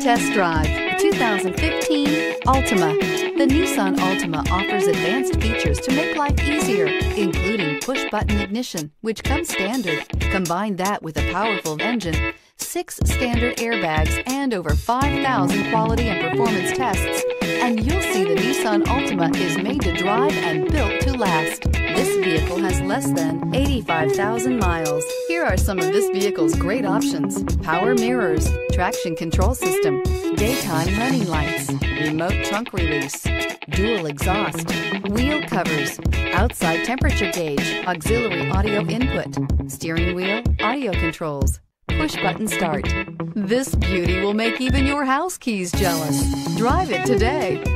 Test drive the 2015 Altima. The Nissan Altima offers advanced features to make life easier, including push-button ignition, which comes standard. Combine that with a powerful engine, six standard airbags, and over 5,000 quality and performance tests, and you'll see the Nissan Altima is made to drive and built to last. This vehicle has less than 85,000 miles. Here are some of this vehicle's great options. Power mirrors, traction control system, daytime running lights, remote trunk release, dual exhaust, wheel covers, outside temperature gauge, auxiliary audio input, steering wheel, audio controls, push button start. This beauty will make even your house keys jealous. Drive it today.